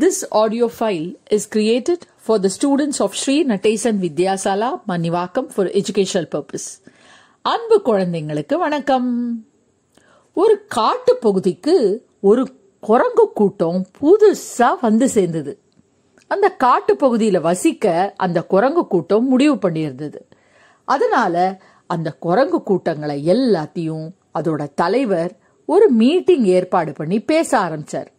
This audio file is created for the students of Sri Natesan Vidyasala, Mannivakkam for educational purpose. அன்பு குழந்தைங்களுக்கு வணக்கம். ஒரு காட்டு பகுதிக்கு ஒரு குரங்கு கூட்டம் புதுசாக வந்து சேர்ந்தது. அந்த காட்டு பகுதியில் வசிக்க அந்த குரங்கு கூட்டம் முடிவு பண்ணியிருந்தது. அதனால அந்த குரங்கு கூட்டங்களை எல்லாத்தையும் அதோட தலைவர் ஒரு மீட்டிங் ஏற்பாடு பண்ணி பேச ஆரம்பிச்சார்.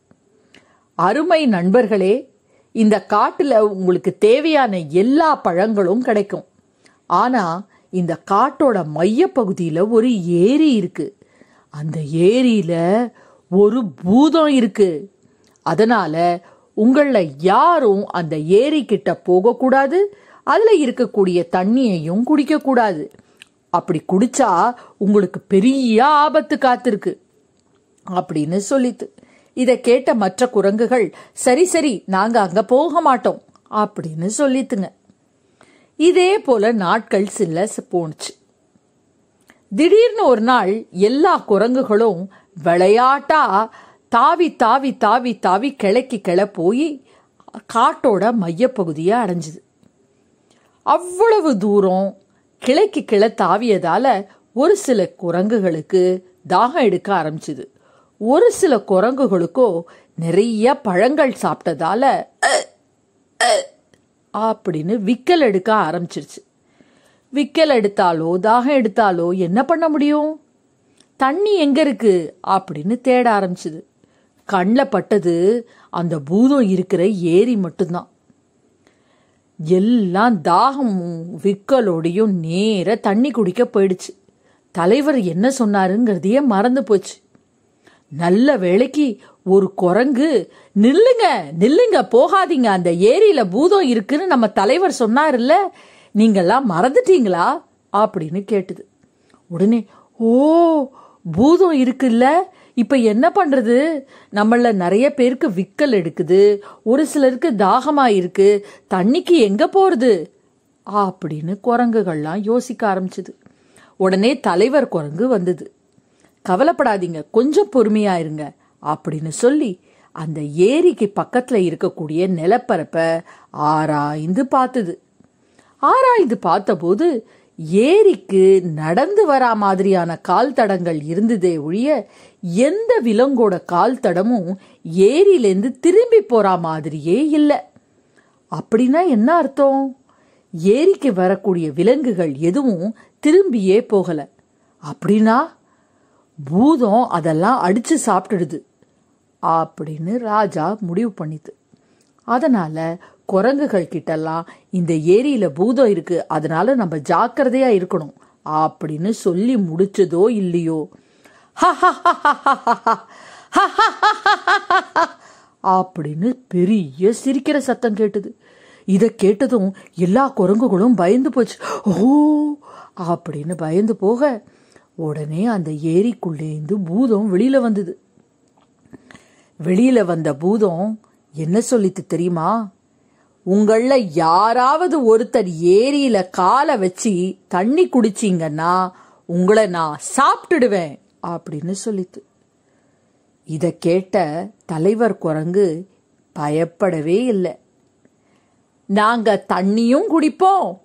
அருமை நண்பர்களே இந்த காட்டுல உங்களுக்கு தேவையான எல்லா பழங்களும் கிடைக்கும். ஆனா இந்த காட்டோட மைய ஒரு ஏரி இருக்கு. அந்த ஏரியில ஒரு பூதம் இருக்கு. அதனால உங்கள யாரும் அந்த ஏரி கிட்ட போகக்கூடாது அதுல இருக்கக்கூடிய தண்ணியையும் குடிக்கக்கூடாது அப்படி குடிச்சா உங்களுக்கு பெரிய ஆபத்து காத்திருக்கு. அப்படின்னு சொல்லித்து இதை கேட்ட மற்ற குரங்குகள் சரி சரி நாங்க அங்க போக மாட்டோம் அப்படின்னு சொல்லித்துங்க இதே போல நாட்கள் சில போணுச்சு. திடீர்னு ஒரு நாள் எல்லா குரங்குகளும் விளையாட்டா தாவி தாவி தாவி தாவி கிளக்கி கிள போய் காட்டோட மையப்பகுதியை அடைஞ்சுது. அவ்வளவு தூரம் கிளைக்கு கிளை தாவியதால ஒரு சில குரங்குகளுக்கு தாகம் எடுக்க ஆரம்பிச்சுது. ஒரு சில குரங்குகளுக்கோ நிறைய பழங்கள் சாப்பிட்டதால அப்படின்னு விக்கல் எடுக்க ஆரம்பிச்சிருச்சு. விக்கல் எடுத்தாலோ தாகம் எடுத்தாலோ என்ன பண்ண முடியும்? தண்ணி எங்க இருக்கு? அப்படின்னு தேட ஆரம்பிச்சுது. கண்ணில் பட்டது அந்த பூதம் இருக்கிற ஏரி மட்டும்தான். எல்லாம் தாகமும் விக்கலோடையும் நேர தண்ணி குடிக்க போயிடுச்சு. தலைவர் என்ன சொன்னாருங்கிறதையே மறந்து போச்சு. நல்ல வேளைக்கு ஒரு குரங்கு நில்லுங்க நில்லுங்க போகாதீங்க. அந்த ஏரியில பூதம் இருக்குன்னு நம்ம தலைவர் சொன்னாருல்ல நீங்கெல்லாம் மறந்துட்டீங்களா? அப்படின்னு கேட்டுது. உடனே ஓ பூதம் இருக்குல்ல இப்ப என்ன பண்றது? நம்மள நிறைய பேருக்கு விக்கல் எடுக்குது ஒரு சிலருக்கு தாகமா இருக்கு தண்ணிக்கு எங்க போறது? அப்படின்னு குரங்குகள்லாம் யோசிக்க ஆரம்பிச்சுது. உடனே தலைவர் குரங்கு வந்தது. கவலைப்படாதீங்க. கொஞ்சம் பொறுமையா இருங்க. அப்படின்னு சொல்லி அந்த ஏரிக்கு பக்கத்துல இருக்கக்கூடிய நிலப்பரப்ப ஆராய்ந்து பார்த்தது. ஆராய்ந்து பார்த்தபோது ஏரிக்கு நடந்து வரா மாதிரியான கால் தடங்கள் இருந்ததே ஒழிய எந்த விலங்கோட கால் தடமும் ஏரியிலேருந்து திரும்பி போறா மாதிரியே இல்லை. அப்படின்னா என்ன அர்த்தம்? ஏரிக்கு வரக்கூடிய விலங்குகள் எதுவும் திரும்பியே போகல. அப்படின்னா பூதம் அதெல்லாம் அடிச்சு சாப்பிட்டுடுது அப்படின்னு ராஜா முடிவு பண்ணிது அதனால குரங்குகள் கிட்டலாம் இந்த ஏரியில பூதம் இருக்கு அதனால நம்ம ஜாக்கிரதையா இருக்கணும் அப்படின்னு சொல்லி முடிச்சதோ இல்லையோ அப்படின்னு பெரிய சிரிக்கிற சத்தம் கேட்டது இதை கேட்டதும் எல்லா குரங்குகளும் பயந்து போச்சு ஓ அப்படின்னு பயந்து போக உடனே அந்த ஏரிக்குள்ளேந்து பூதம் வெளியில வந்தது. வெளியில வந்த பூதம் என்ன சொல்லித்து தெரியுமா? உங்கள யாராவது ஒருத்தர் ஏரியில காலை வச்சு தண்ணி குடிச்சீங்கன்னா உங்களை நான் சாப்பிட்டுடுவேன் அப்படின்னு சொல்லித்து. இத கேட்ட தலைவர் குரங்கு பயப்படவே இல்லை. நாங்க தண்ணியும் குடிப்போம்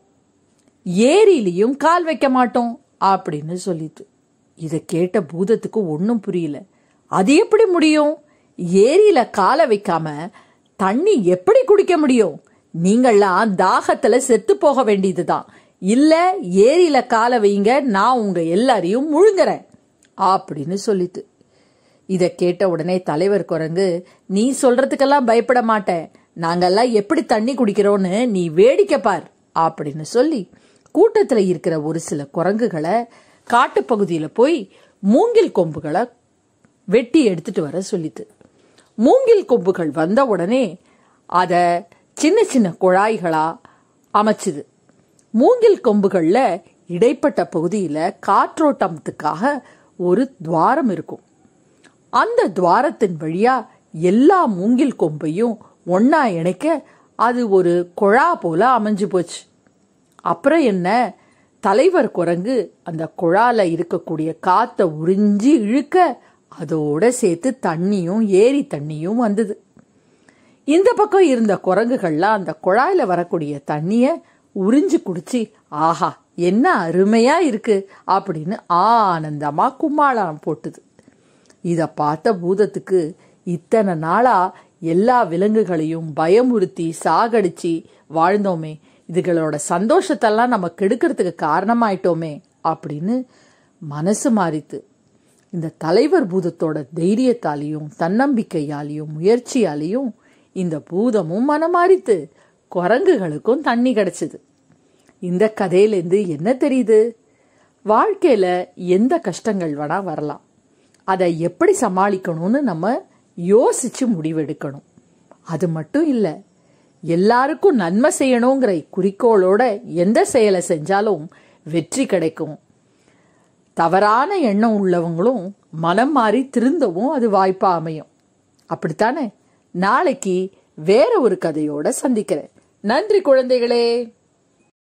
ஏரியிலையும் கால் வைக்க மாட்டோம். அப்படின்னு சொல்லிட்டு. இதை கேட்ட பூதத்துக்கு ஒன்றும் புரியல. அது எப்படி முடியும்? ஏரியில காலை வைக்காம தண்ணி எப்படி குடிக்க முடியும்? நீங்கள்லாம் தாகத்துல செத்து போக வேண்டியதுதான். இல்ல ஏரியில காலை வைங்க நான் உங்க எல்லாரையும் முழுங்குறேன். அப்படின்னு சொல்லிட்டு. இதை கேட்ட உடனே தலைவர் குரங்கு நீ சொல்றதுக்கெல்லாம் பயப்பட மாட்டேன். நாங்கெல்லாம் எப்படி தண்ணி குடிக்கிறோன்னு நீ வேடிக்கை பார் அப்படின்னு சொல்லி. கூட்டத்தில் இருக்கிற ஒரு சில குரங்குகளை காட்டுப்பகுதியில் போய் மூங்கில் கொம்புகளை வெட்டி எடுத்துட்டு வர சொல்லித்து மூங்கில் கொம்புகள் வந்த உடனே அதை சின்ன சின்ன குழாய்களாக அமைச்சுது. மூங்கில் கொம்புகளில் இடைப்பட்ட பகுதியில் காற்றோட்டத்துக்காக ஒரு துவாரம் இருக்கும். அந்த துவாரத்தின் வழியாக எல்லா மூங்கில் கொம்பையும் ஒன்றா இணைக்க அது ஒரு குழா போல அமைஞ்சு போச்சு. அப்புறம் என்ன? தலைவர் குரங்கு அந்த குழால இருக்கக்கூடிய காற்றை உறிஞ்சி இழுக்க அதோட சேர்த்து தண்ணியும் ஏரி தண்ணியும் வந்தது. இந்த பக்கம் இருந்த குரங்குகள்லாம் அந்த குழாயில வரக்கூடிய தண்ணிய உறிஞ்சு குடிச்சு ஆஹா என்ன அருமையா இருக்கு அப்படின்னு ஆனந்தமா கும்மாளம் போட்டுது. இதை பார்த்த பூதத்துக்கு இத்தனை நாளா எல்லா விலங்குகளையும் பயமுறுத்தி சாகடிச்சு வாழ்ந்தோமே இதுகளோட சந்தோஷத்தெல்லாம் நம்ம கெடுக்கிறதுக்கு காரணமாயிட்டோமே அப்படின்னு மனசு மாறித்து இந்த தலைவர் பூதத்தோட தைரியத்தாலையும் தன்னம்பிக்கையாலையும் முயற்சியாலையும் இந்த பூதமும் மனமாறித்து குரங்குகளுக்கும் தண்ணி கிடைச்சது. இந்த கதையிலேருந்து என்ன தெரியுது? வாழ்க்கையில எந்த கஷ்டங்கள் வேணா வரலாம். அதை எப்படி சமாளிக்கணும்னு நம்ம யோசிச்சு முடிவெடுக்கணும். அது மட்டும் இல்லை எல்லாருக்கும் நன்மை செய்யணுங்கிற குறிக்கோளோட எந்த செயலை செஞ்சாலும் வெற்றி கிடைக்கும். தவறான எண்ணம் உள்ளவங்களும் மனம் மாறி திருந்தவும் அது வாய்ப்பா அமையும். அப்படித்தானே? நாளைக்கு வேற ஒரு கதையோட சந்திக்கிறேன். நன்றி குழந்தைகளே!